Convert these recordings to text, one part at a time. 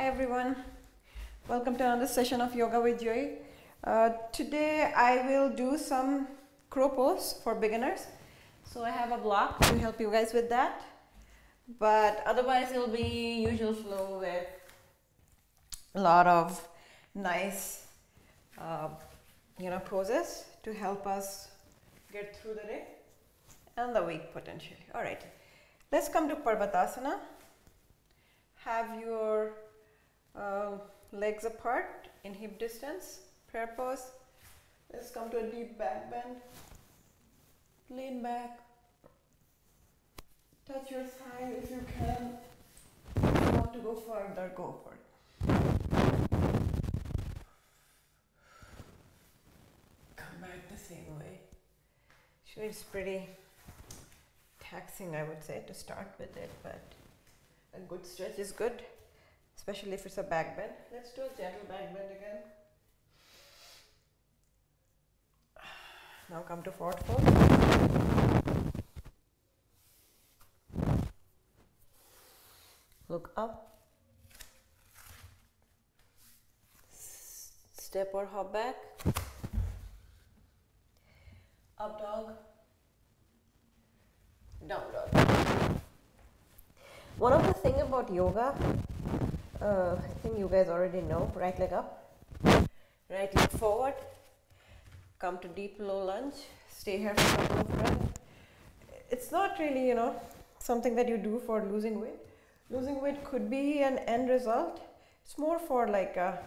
Hi everyone, welcome to another session of Yoga with Joy. Uh, today I will do some crow pose for beginners. So I have a block to help you guys with that. But otherwise it will be usual flow with a lot of nice uh, you know poses to help us get through the day and the week potentially. All right, let's come to Parvatasana. Have your uh, legs apart in hip distance, prayer pose. Let's come to a deep back bend. Lean back. Touch your thigh if you can. If you want to go further, go for it. Come back the same way. Sure, it's pretty taxing, I would say, to start with it, but a good stretch is good, especially if it's a back bend. Let's do a gentle back bend again. Now come to forward fold. Look up. Step or hop back. Up dog. Down dog. One of the thing about yoga, uh, I think you guys already know, right leg up, right leg forward, come to deep low lunge, stay here for a couple of breaths. It's not really, you know, something that you do for losing weight. Losing weight could be an end result. It's more for like a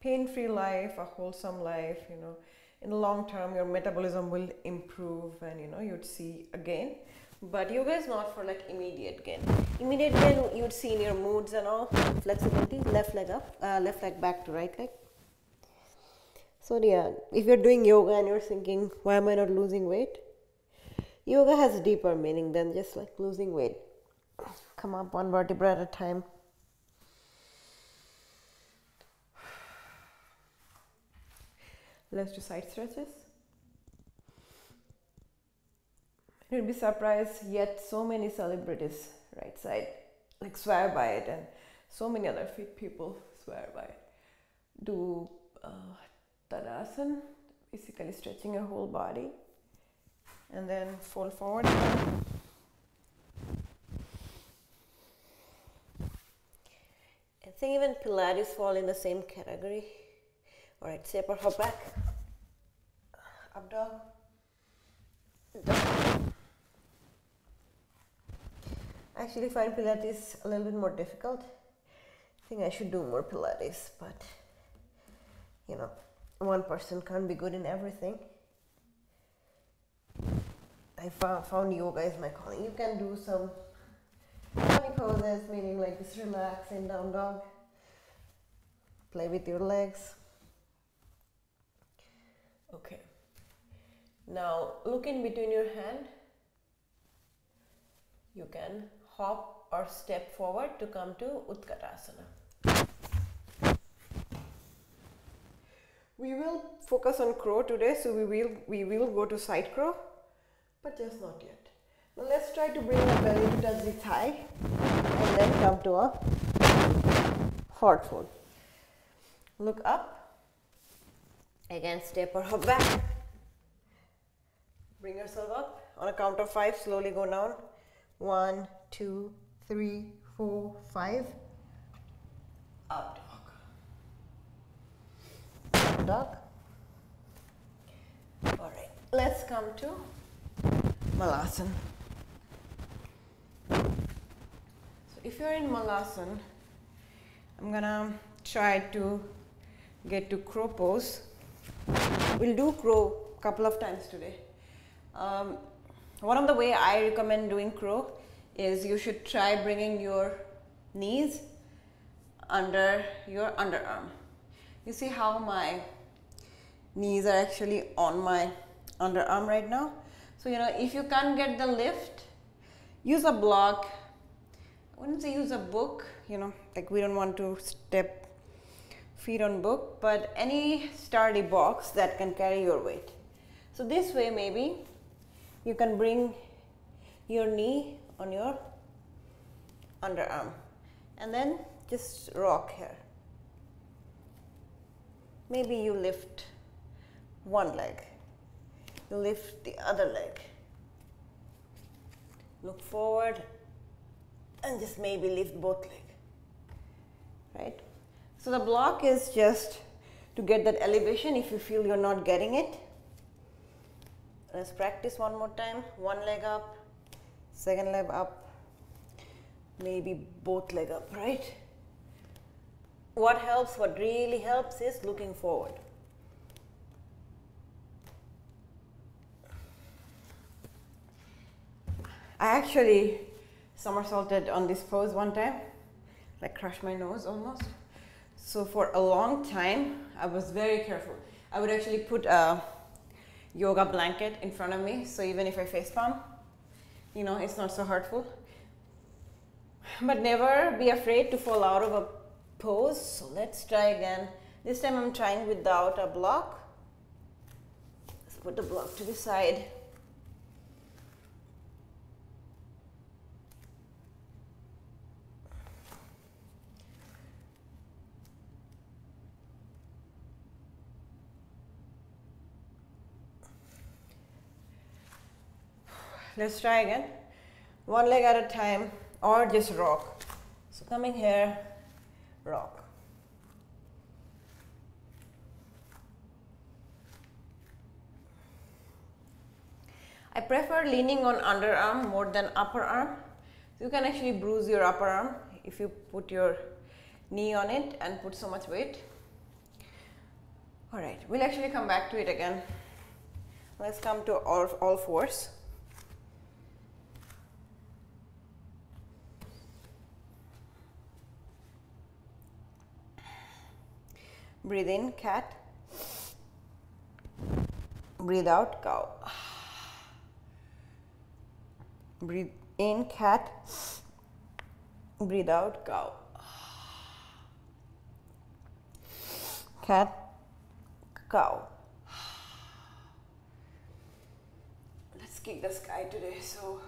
pain-free life, a wholesome life, you know. In the long term, your metabolism will improve and, you know, you'd see a gain. But yoga is not for like immediate gain. Immediate gain you'd see in your moods and all. Flexibility, left leg up, uh, left leg back to right leg. So yeah, if you're doing yoga and you're thinking, why am I not losing weight? Yoga has deeper meaning than just like losing weight. Come up one vertebra at a time. Let's do side stretches. You'd be surprised, yet so many celebrities, right side, like swear by it, and so many other fit people swear by it. Do uh, basically stretching your whole body, and then fold forward. I think even Pilates fall in the same category. All right, step or hop back, up dog, down. Actually find Pilates a little bit more difficult. I think I should do more Pilates, but you know, one person can't be good in everything. I found, found yoga is my calling. You can do some funny poses, meaning like this relax in down dog. Play with your legs. Okay. Now look in between your hand. You can hop or step forward to come to Utkatasana. We will focus on crow today, so we will we will go to side crow, but just not yet. Now let's try to bring our belly to touch the thigh and then come to a forward fold. Look up. Again, step or hop back. Bring yourself up. On a count of five, slowly go down. One, two, three, four, five. Up dog. Dog. All right, let's come to Malasan. So if you're in Malasan, I'm gonna try to get to crow pose. We'll do crow a couple of times today. Um, one of the way I recommend doing crow is you should try bringing your knees under your underarm. You see how my knees are actually on my underarm right now. So you know if you can't get the lift, use a block. I wouldn't say use a book, you know, like we don't want to step feet on book, but any sturdy box that can carry your weight. So this way maybe you can bring your knee on your underarm and then just rock here. Maybe you lift one leg, you lift the other leg. Look forward and just maybe lift both legs. Right? So the block is just to get that elevation if you feel you're not getting it. Let's practice one more time. One leg up, second leg up, maybe both leg up, right? What helps, what really helps is looking forward. I actually somersaulted on this pose one time, like crushed my nose almost. So for a long time, I was very careful. I would actually put a yoga blanket in front of me, so even if I face palm, you know, it's not so hurtful. But never be afraid to fall out of a pose. So let's try again. This time I'm trying without a block. Let's put the block to the side. Let's try again. One leg at a time or just rock. So coming here, rock. I prefer leaning on underarm more than upper arm. You can actually bruise your upper arm if you put your knee on it and put so much weight. All right, we'll actually come back to it again. Let's come to all, all fours. Breathe in, cat. Breathe out, cow. Breathe in, cat. Breathe out, cow. Cat, cow. Let's kick the sky today. So,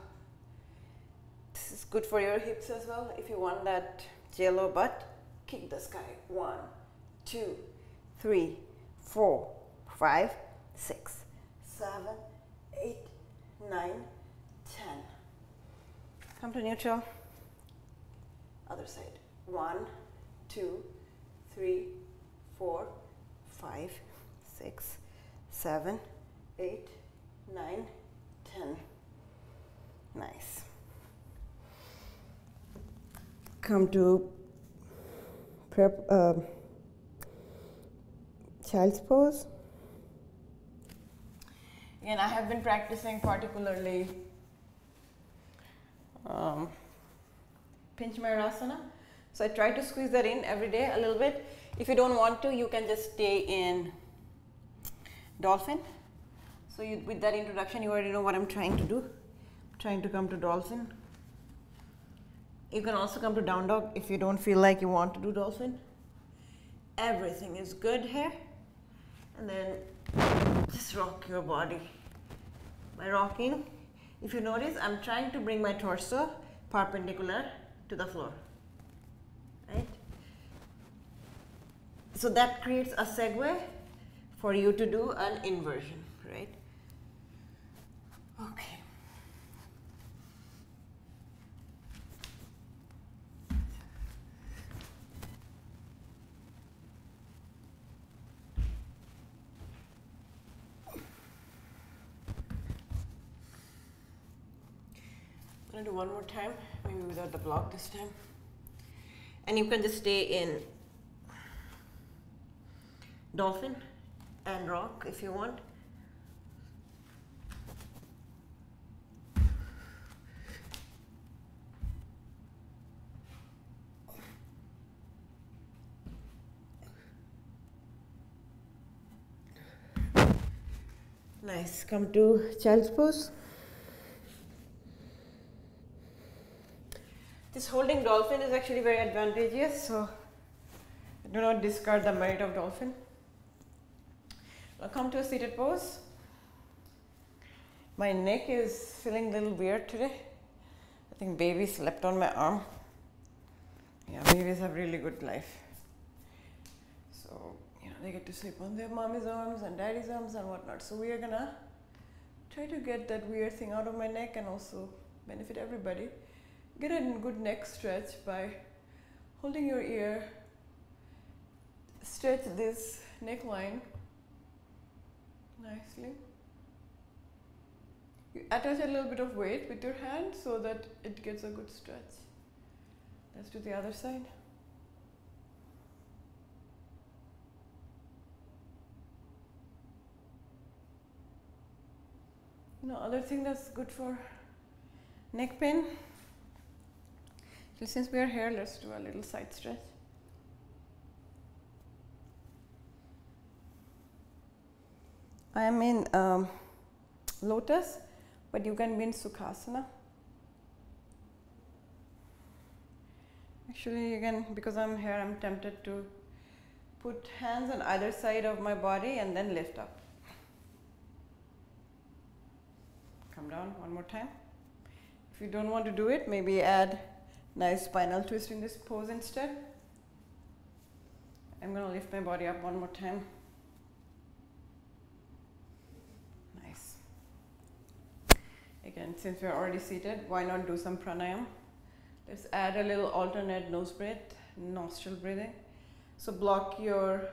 this is good for your hips as well. If you want that jello butt, kick the sky. One, two, three, four, five, six, seven, eight, nine, ten. Come to neutral. Other side. One, two, three, four, five, six, seven, eight, nine, ten. Nice. Come to prep. Uh, child's pose. And I have been practicing particularly um, Pincha Mayurasana. So I try to squeeze that in every day a little bit. If you don't want to, you can just stay in dolphin. So you, with that introduction, you already know what I'm trying to do. I'm trying to come to dolphin. You can also come to down dog if you don't feel like you want to do dolphin. Everything is good here and then just rock your body. By rocking, if you notice, I'm trying to bring my torso perpendicular to the floor, right? So that creates a segue for you to do an inversion, right? Okay. One more time, maybe without the block this time. And you can just stay in dolphin and rock if you want. Nice. Come to child's pose. This holding dolphin is actually very advantageous, so do not discard the merit of dolphin. I'll come to a seated pose. My neck is feeling a little weird today. I think baby slept on my arm. yeah, babies have really good life. So, you know, they get to sleep on their mommy's arms and daddy's arms and whatnot. So we are gonna try to get that weird thing out of my neck and also benefit everybody. Get a good neck stretch by holding your ear. Stretch this neckline nicely. You attach a little bit of weight with your hand so that it gets a good stretch. Let's do the other side. You other thing that's good for neck pain. So since we are here, let's do a little side stretch. I am in um, lotus but you can be in Sukhasana. Actually, again, because I'm here, I'm tempted to put hands on either side of my body and then lift up. Come down one more time. If you don't want to do it, maybe add nice spinal twist in this pose instead. I'm going to lift my body up one more time. Nice. Again, since we're already seated, why not do some pranayam? Let's add a little alternate nose breath, nostril breathing. So block your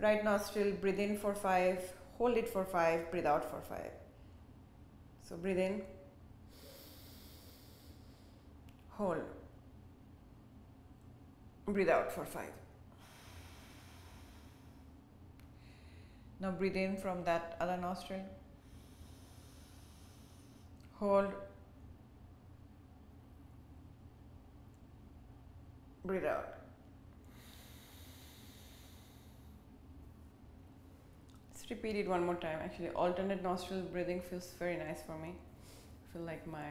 right nostril, breathe in for five, hold it for five, breathe out for five. So breathe in, hold, breathe out for five. Now breathe in from that other nostril hold, breathe out. Let's repeat it one more time. Actually, alternate nostril breathing feels very nice for me. I feel like my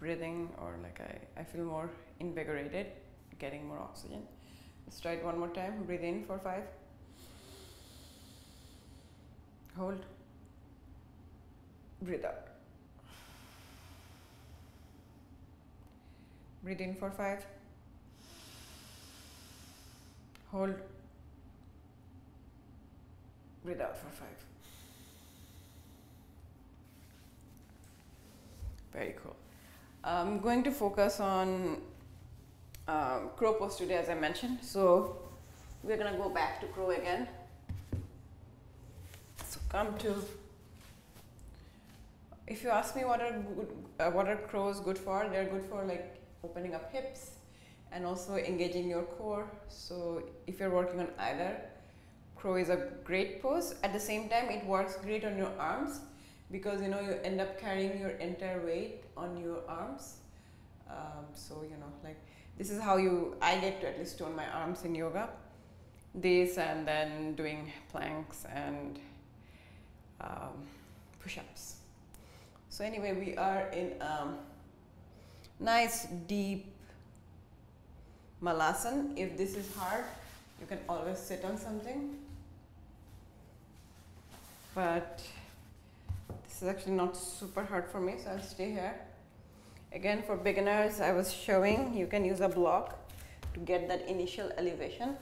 breathing or like I, I feel more invigorated, getting more oxygen. Let's try it one more time. Breathe in for five. Hold breathe out. Breathe in for five. Hold. Breathe out for five. Very cool. I'm going to focus on um, crow pose today, as I mentioned. So we're going to go back to crow again. So come to if you ask me what are good, uh, what are crows good for, they're good for like opening up hips and also engaging your core. So if you're working on either, crow is a great pose. At the same time, it works great on your arms because you know you end up carrying your entire weight on your arms. Um, so you know, like this is how you I get to at least tone my arms in yoga. This and then doing planks and um, push-ups. So anyway, we are in um, nice deep malasan. If this is hard, you can always sit on something. But this is actually not super hard for me, so I'll stay here. Again, for beginners, I was showing you can use a block to get that initial elevation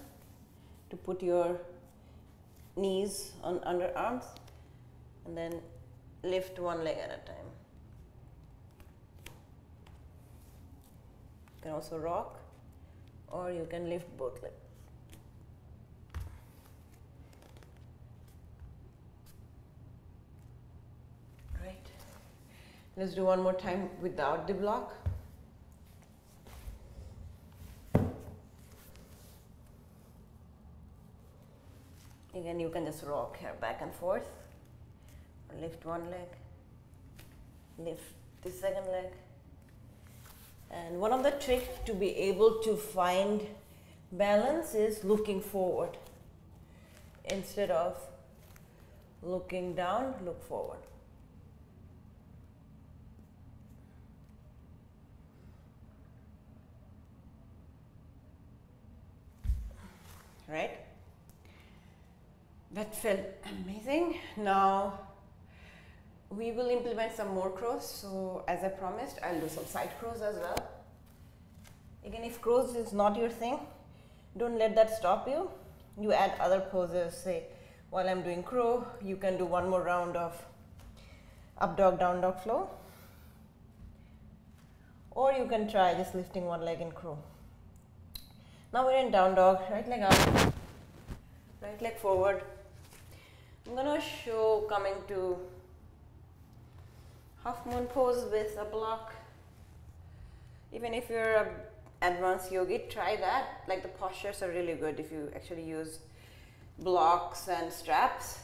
to put your knees on underarms and then lift one leg at a time. You can also rock or you can lift both legs. Right. Let's do one more time without the block. Again, you can just rock here back and forth lift one leg, lift the second leg. And one of the tricks to be able to find balance is looking forward. Instead of looking down, look forward. Right? That felt amazing. Now we will implement some more crows. So as I promised, I'll do some side crows as well. Again, if crows is not your thing, don't let that stop you. You add other poses, say while I'm doing crow, you can do one more round of up dog, down dog flow. Or you can try just lifting one leg in crow. Now we're in down dog, right leg up, right leg forward. I'm gonna show coming to half moon pose with a block. Even if you're a advanced yogi, try that. Like the postures are really good if you actually use blocks and straps.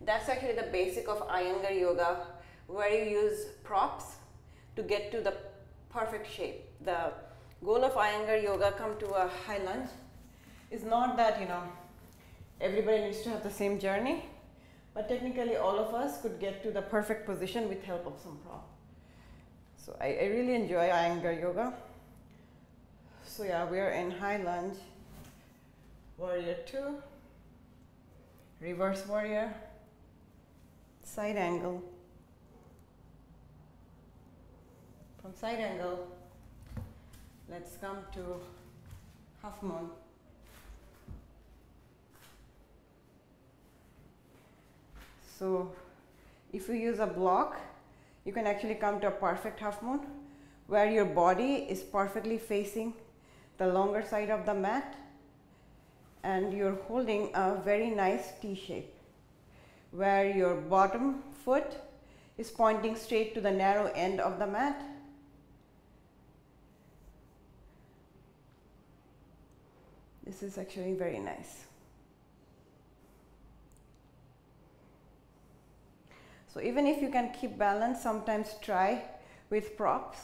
That's actually the basic of Iyengar yoga where you use props to get to the perfect shape. The goal of Iyengar yoga come to a high lunge. Is not that you know everybody needs to have the same journey, but technically all of us could get to the perfect position with help of some prop. So I, I really enjoy Iyengar yoga. So yeah, we are in high lunge, warrior two, reverse warrior, side angle, from side angle, let's come to half moon. So if you use a block, you can actually come to a perfect half moon where your body is perfectly facing the longer side of the mat and you're holding a very nice T shape where your bottom foot is pointing straight to the narrow end of the mat. This is actually very nice. So even if you can keep balance, sometimes try with props.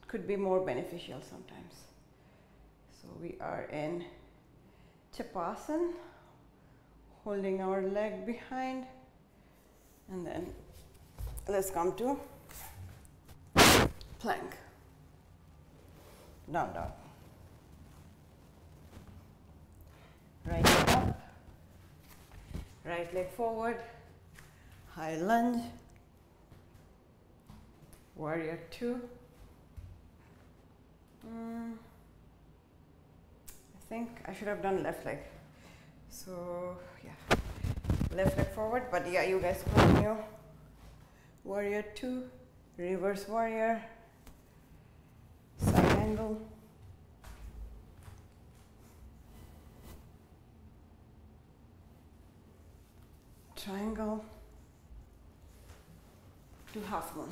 It could be more beneficial sometimes. So we are in Chapasan, holding our leg behind and then let's come to plank, down dog. Right leg up, right leg forward, high lunge, warrior two. Mm think I should have done left leg. So yeah, left leg forward, but yeah, you guys continue. Warrior two, reverse warrior, side angle. Triangle to half moon.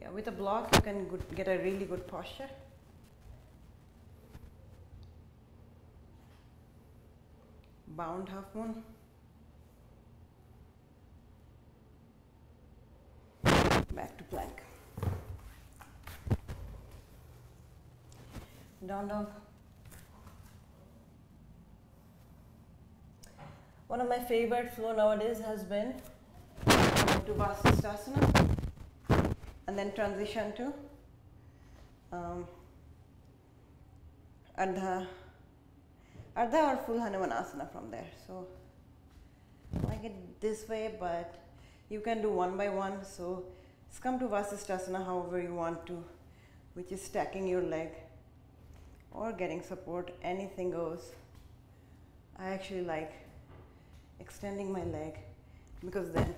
Yeah, with a block you can get a really good posture. Bound half moon. Back to plank. Down dog. One of my favorite flow nowadays has been to Vasisthasana and then transition to um, Ardha, Ardha or full Hanumanasana from there. So like it this way, but you can do one by one. So come to Vasisthasana however you want to, which is stacking your leg or getting support, anything goes. I actually like extending my leg because then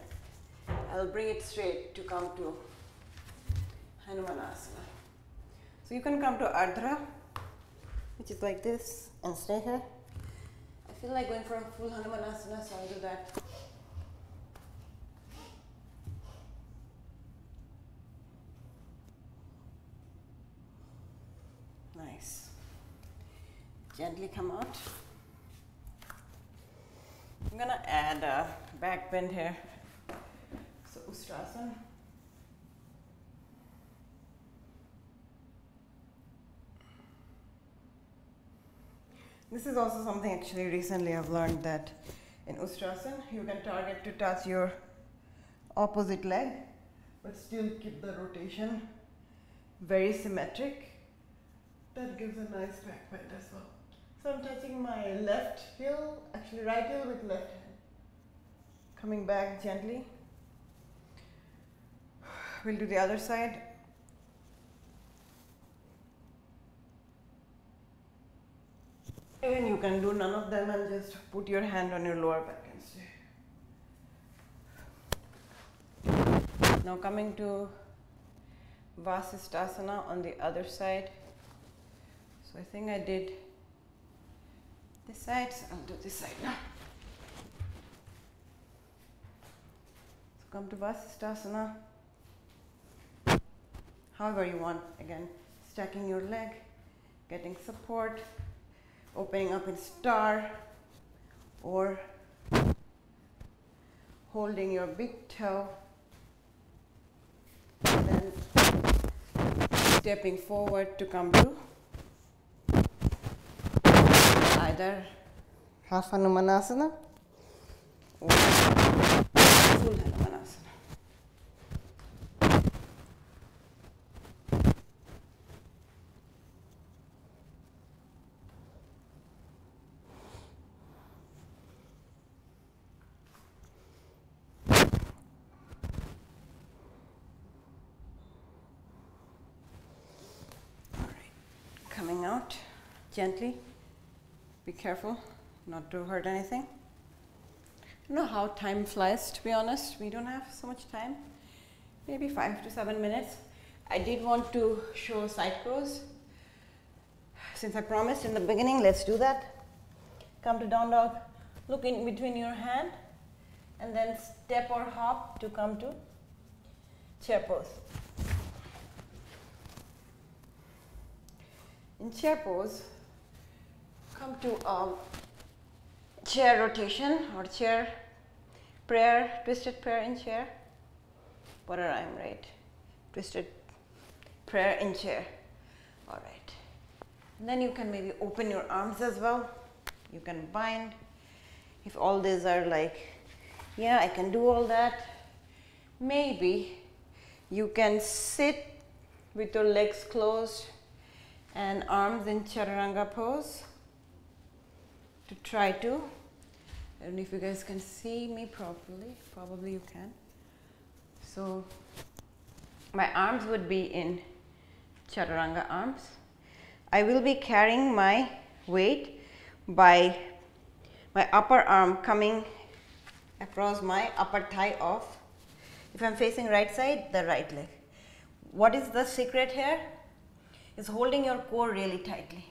I'll bring it straight to come to Hanumanasana. So you can come to Ardha, which is like this, and stay here. I feel like going for a full Hanumanasana, so I'll do that. Nice. Gently come out. I'm gonna add a back bend here. So Ustrasana. This is also something actually recently I've learned that in Ustrasana you can target to touch your opposite leg but still keep the rotation very symmetric. That gives a nice back bend as well. So I'm touching my left heel, actually right heel with left hand. Coming back gently. We'll do the other side. Even you can do none of them and just put your hand on your lower back and stay. Now coming to Vasisthasana on the other side. So I think I did this side, I'll do this side now. So come to Vasisthasana. However you want, again, stacking your leg, getting support, opening up in star, or holding your big toe, then stepping forward to come to either half Hanumanasana or full Hanumanasana. All right, coming out gently. Be careful not to hurt anything. Don't know how time flies, to be honest. We don't have so much time. Maybe five to seven minutes. I did want to show side crows. Since I promised in the beginning, let's do that. Come to down dog. Look in between your hand and then step or hop to come to chair pose. In chair pose, come to um, chair rotation or chair prayer, twisted prayer in chair. What rhyme, right? Twisted prayer in chair. All right. And then you can maybe open your arms as well. You can bind. If all these are like, yeah, I can do all that, maybe you can sit with your legs closed and arms in chaturanga pose to try to. I don't know if you guys can see me properly. Probably you can. So my arms would be in chaturanga arms. I will be carrying my weight by my upper arm coming across my upper thigh off. If I'm facing right side, the right leg. What is the secret here? Is holding your core really tightly.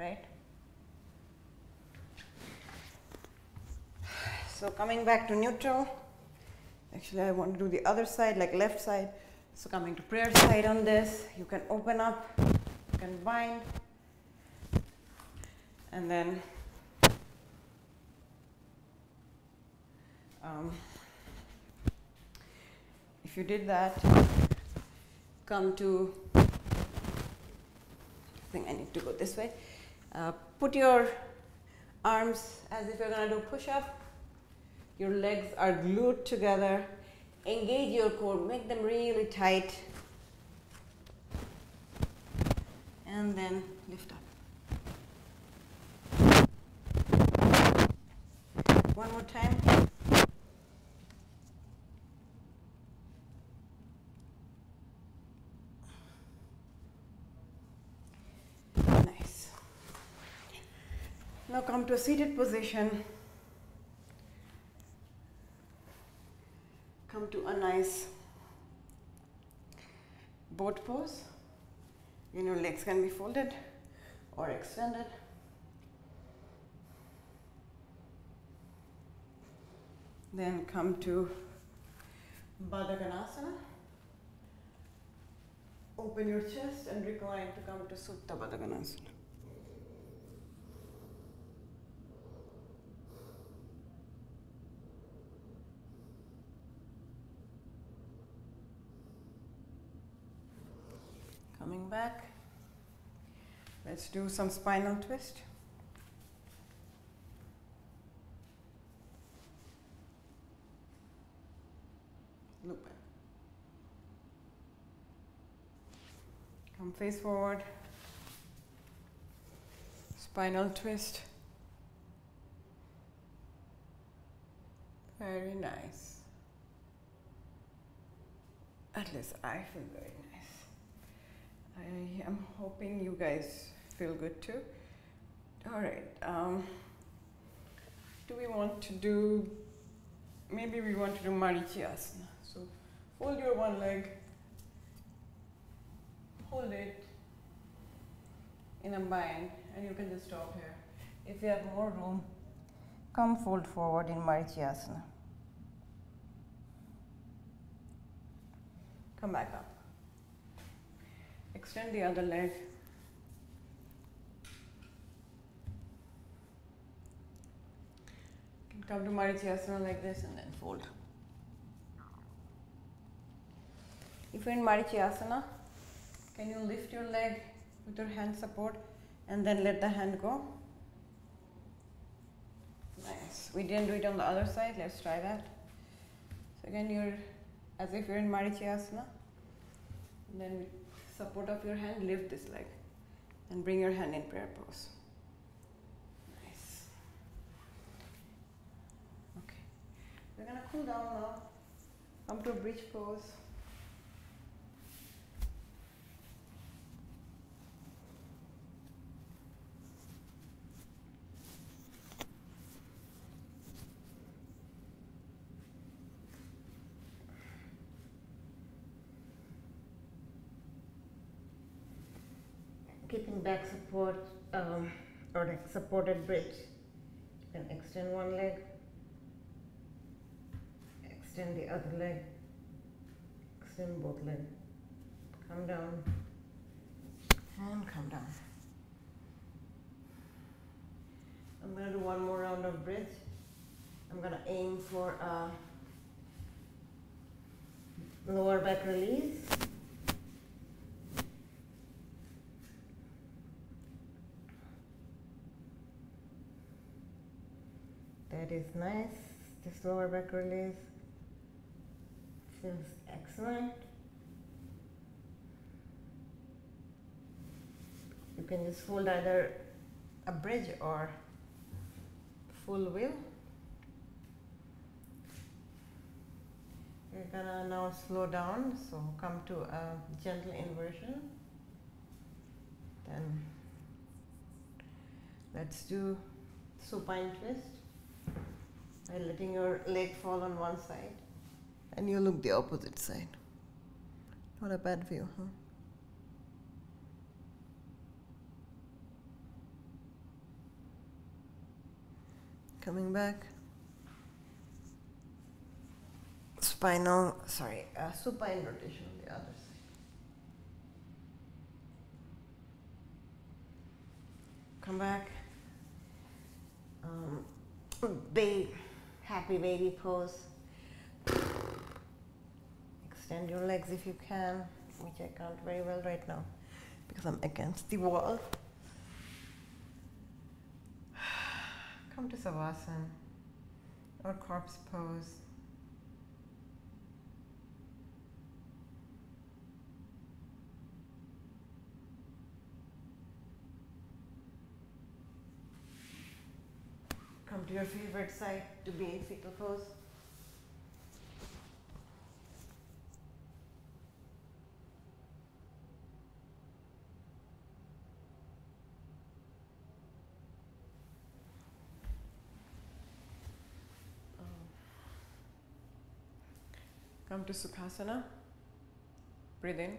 Right? So coming back to neutral, actually I want to do the other side like left side. So coming to prayer side on this, you can open up, you can bind, and then um, if you did that, come to, I think I need to go this way. Uh, put your arms as if you're going to do push up. Your legs are glued together. Engage your core, make them really tight. And then lift up. One more time. Nice. Now come to a seated position. Come to a nice boat pose. Again, your legs can be folded or extended. Then come to Baddha Konasana. Open your chest and recline to come to Supta Baddha Konasana. Coming back. Let's do some spinal twist. Look back. Come face forward. Spinal twist. Very nice. At least I feel very nice. I am hoping you guys feel good too. All right. Um, do we want to do? Maybe we want to do Marichyasana. So fold your one leg, hold it in a bind, and you can just stop here. If you have more room, come fold forward in Marichyasana. Come back up. Extend the other leg. Come to Marichyasana like this and then fold. If you're in Marichyasana, can you lift your leg with your hand support and then let the hand go? Nice. We didn't do it on the other side. Let's try that. So again, you're as if you're in Marichyasana. And then support of your hand, lift this leg and bring your hand in prayer pose. Nice. Okay. We're gonna cool down now. Come to bridge pose. Back support um, or like supported bridge. Then extend one leg, extend the other leg, extend both legs. Come down and come down. I'm to do one more round of bridge. I'm to aim for a lower back release. That is nice. This lower back release feels excellent. You can just hold either a bridge or full wheel. We're gonna now slow down, so come to a gentle inversion. Then let's do supine twist by letting your leg fall on one side and you look the opposite side. Not a bad view, huh? Coming back. Spinal, sorry, uh, supine rotation on the other side. Come back. Um, babe happy baby pose. Extend your legs if you can, which I can't very well right now because I'm against the wall. Come to Savasana or corpse pose. To your favorite side to be in fetal pose. Um, come to Sukhasana. Breathe in.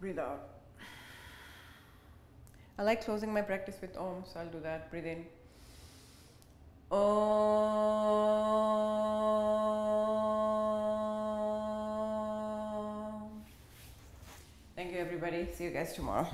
Breathe out. I like closing my practice with Om, so I'll do that. Breathe in. Oh. Thank you, everybody. See you guys tomorrow.